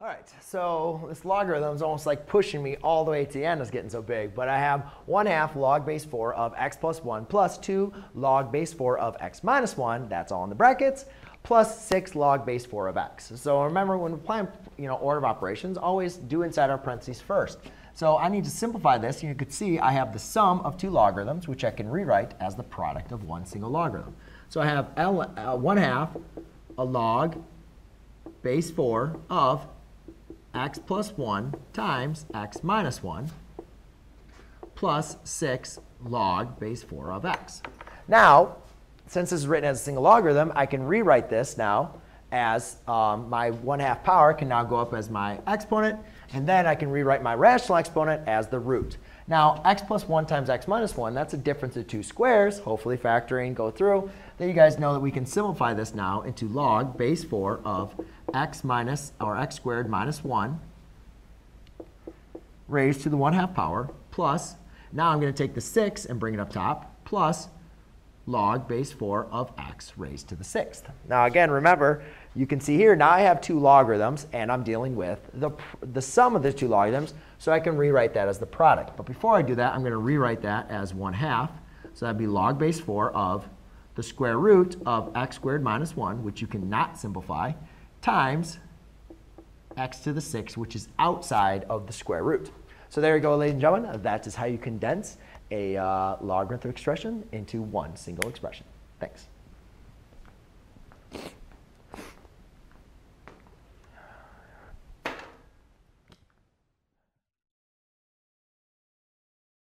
All right, so this logarithm is almost like pushing me all the way to the end. It's getting so big. But I have 1 half log base 4 of x plus 1 plus 2 log base 4 of x minus 1. That's all in the brackets. Plus 6 log base 4 of x. So remember, when plan you know, order of operations, always do inside our parentheses first. So I need to simplify this. You can see I have the sum of two logarithms, which I can rewrite as the product of one single logarithm. So I have L, uh, 1 half a log base 4 of x plus 1 times x minus 1 plus 6 log base 4 of x. Now, since this is written as a single logarithm, I can rewrite this now as um, my 1 half power can now go up as my exponent, and then I can rewrite my rational exponent as the root. Now, x plus 1 times x minus 1, that's a difference of two squares. Hopefully factoring go through. Then you guys know that we can simplify this now into log base 4 of x minus, or x squared minus 1 raised to the 1 half power plus, now I'm going to take the 6 and bring it up top, plus log base 4 of x raised to the 6th. Now again, remember, you can see here, now I have two logarithms, and I'm dealing with the, the sum of the two logarithms, so I can rewrite that as the product. But before I do that, I'm going to rewrite that as 1 half. So that'd be log base 4 of the square root of x squared minus 1, which you cannot simplify, times x to the 6, which is outside of the square root. So there you go, ladies and gentlemen. That is how you condense a uh, logarithmic expression into one single expression. Thanks.